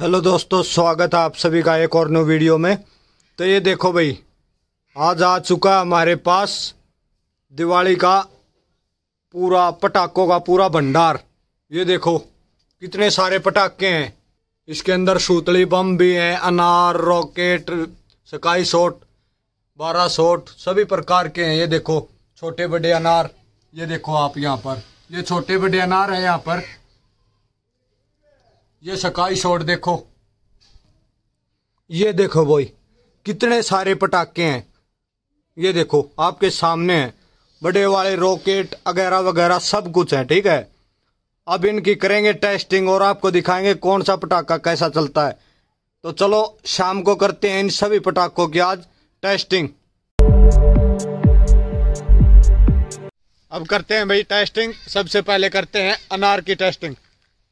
Hello दोस्तों, स्वागत है आप सभी का एक और न्यू वीडियो में। तो ये देखो भाई, आज आ चुका हमारे पास दिवाली का पूरा, पटाखों का पूरा भंडार। ये देखो, कितने सारे पटाखे हैं। इसके अंदर सूतली बम भी हैं, अनार, रॉकेट, स्काई शॉट बारह शॉट सभी प्रकार के हैं। ये देखो छोटे बड़े अनार, ये देखो आप यहाँ पर। ये छोटे बड़े अनार है यहाँ पर। ये सकाई शॉट देखो। ये देखो भाई, कितने सारे पटाखे हैं। ये देखो, आपके सामने है। बड़े वाले रॉकेट, वगैरह वगैरह, सब कुछ है, ठीक है? अब इनकी करेंगे टेस्टिंग और आपको दिखाएँगे कौन सा पटाखा कैसा चलता है। तो चलो, शाम को करते हैं इन सभी पटाखों की आज टेस्टिंग। अब करते हैं भाई टेस्टिंग। सबसे पहले करते हैं अनार की टेस्टिंग।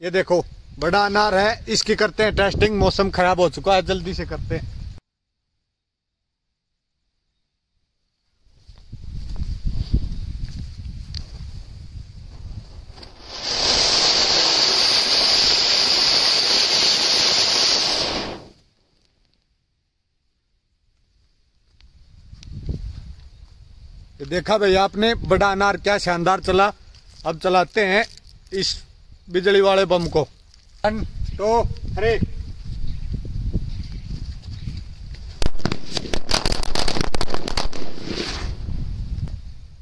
ये देखो। बड़ा अनार है, इसकी करते हैं टेस्टिंग मौसम खराब हो चुका है, जल्दी से करते हैं। देखा भाई आपने, बड़ा अनार क्या शानदार चला। अब चलाते हैं इस बिजली वाले बम को। वन टू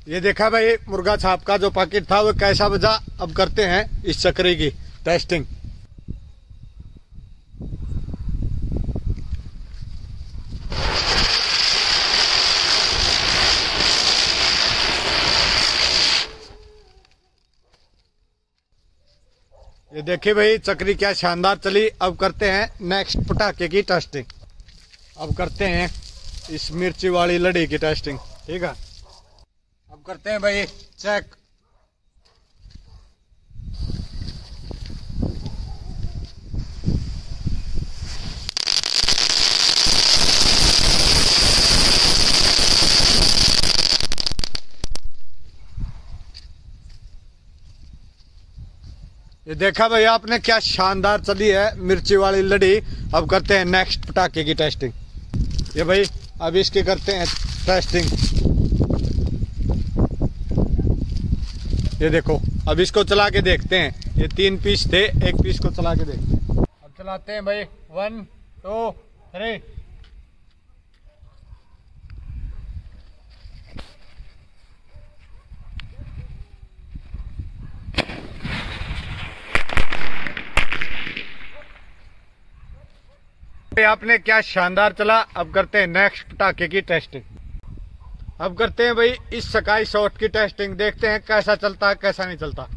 ये देखा भाई, मुर्गा छाप का जो पैकेट था, वो कैसा बजा अब करते हैं इस चक्रे की टेस्टिंग ये देखिए भाई, चक्री क्या शानदार चली। अब करते हैं नेक्स्ट पटाखे की टेस्टिंग अब करते हैं इस मिर्ची वाली लड़ी की टेस्टिंग ठीक है? अब करते हैं भाई चेक ये देखा भाई आपने क्या शानदार चली है मिर्ची वाली लड़ी। अब करते हैं नेक्स्ट पटाखे की टेस्टिंग ये भाई, अब इसकी करते हैं टेस्टिंग ये देखो, अब इसको चला के देखते हैं। ये तीन पीस थे, एक पीस को चला के देखते हैं। अब चलाते हैं भाई। वन टू थ्री आपने क्या शानदार चला? अब करते हैं नेक्स्ट पटाखे की टेस्टिंग अब करते हैं भाई, इस सकाई शॉट की टेस्टिंग देखते हैं कैसा चलता है कैसा नहीं चलता।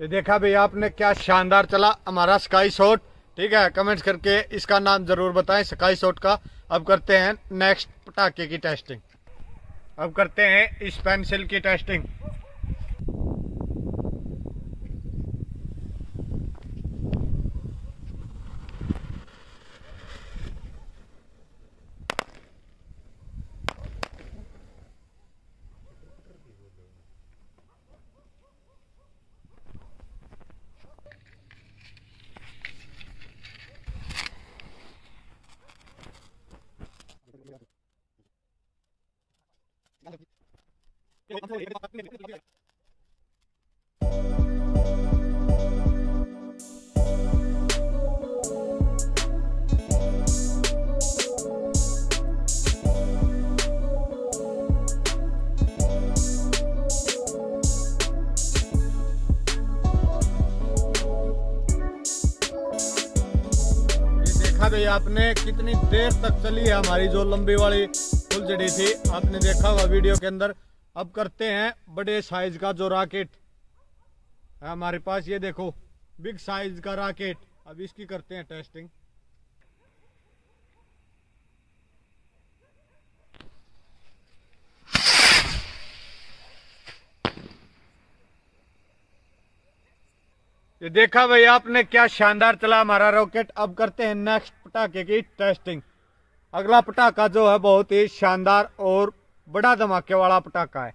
ये देखा भाई, आपने क्या शानदार चला, हमारा स्काई शॉट ठीक है कमेंट्स करके इसका नाम ज़रूर बताएँ स्काई शॉट का। अब करते हैं नेक्स्ट पटाखे की टेस्टिंग अब करते हैं इस पेंसिल की टेस्टिंग देखा भाई आपने, कितनी देर तक चली है हमारी जो लंबी वाली फुलझड़ी थी? आपने देखा होगा वीडियो के अंदर अब करते हैं बड़े साइज़ का जो राकेट है हमारे पास, ये देखो बिग साइज़ का राकेट अब इसकी करते हैं टेस्टिंग ये देखा भाई आपने क्या शानदार चला हमारा रॉकेट अब करते हैं नेक्स्ट पटाखे की टेस्टिंग अगला पटाखा जो है बहुत ही शानदार और बड़ा धमाके वाला पटाखा है।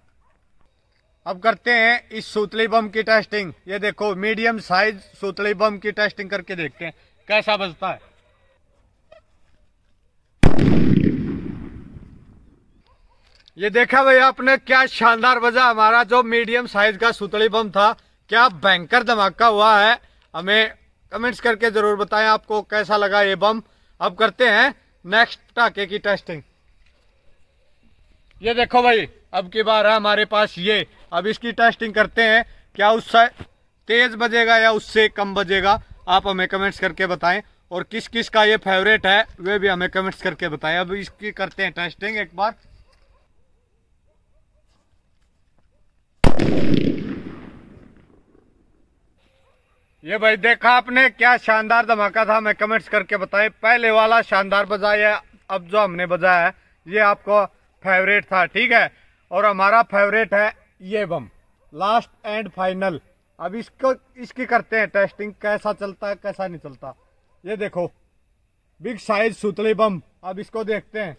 अब करते हैं इस सूतली बम की टेस्टिंग ये देखो मीडियम साइज़ सूतली बम की टेस्टिंग करके देखते हैं, कैसा बजता है। ये देखा भाई आपने, क्या शानदार बजा। हमारा जो मीडियम साइज़ का सुतली बम था, क्या भयंकर धमाका हुआ है। हमें कमेंट्स करके ज़रूर बताएँ आपको कैसा लगा ये बम। अब करते हैं नेक्स्ट पटाखे की टेस्टिंग ये देखो भाई, अब की बार है हमारे पास ये। अब इसकी टेस्टिंग करते हैं, क्या उससे तेज बजेगा या उससे कम बजेगा, आप हमें कमेंट्स करके बताएँ। और किस किस का ये फेवरेट है, वे भी हमें कमेंट्स करके बताएँ। अब इसकी करते हैं टेस्टिंग एक बार। ये भाई देखा आपने, क्या शानदार धमाका था, हमें कमेंट्स करके बताएँ। पहले वाला शानदार बजाया अब जो हमने बजाया है, ये आपको फेवरेट था, ठीक है? और हमारा फेवरेट है ये बम लास्ट एंड फाइनल अब इसको, इसकी करते हैं टेस्टिंग कैसा चलता है, कैसा नहीं चलता। ये देखो बिग साइज़ सुतली बम, अब इसको देखते हैं।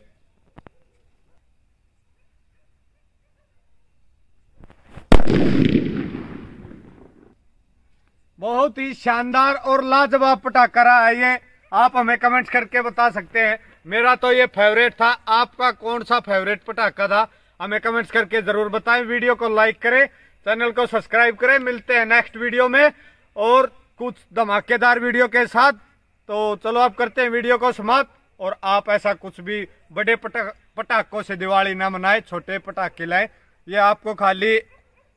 बहुत ही शानदार और लाजवाब पटाखा रहा है ये। आप हमें कमेंट्स करके बता सकते हैं। मेरा तो ये फेवरेट था। आपका कौन सा फेवरेट पटाखा था? हमें कमेंट्स करके ज़रूर बताएँ। वीडियो को लाइक करें चैनल को सब्सक्राइब करें। मिलते हैं नेक्स्ट वीडियो में और कुछ धमाकेदार वीडियो के साथ। तो चलो आप करते हैं वीडियो को समाप्त और आप ऐसा कुछ भी बड़े पटाखों से दिवाली ना मनाए, छोटे पटाखे लाए। ये आपको खाली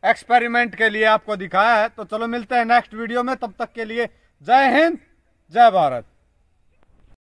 एक्सपेरिमेंट के लिए आपको दिखाया है। तो चलो मिलते हैं नेक्स्ट वीडियो में। तब तक के लिए जय हिंद, जय भारत।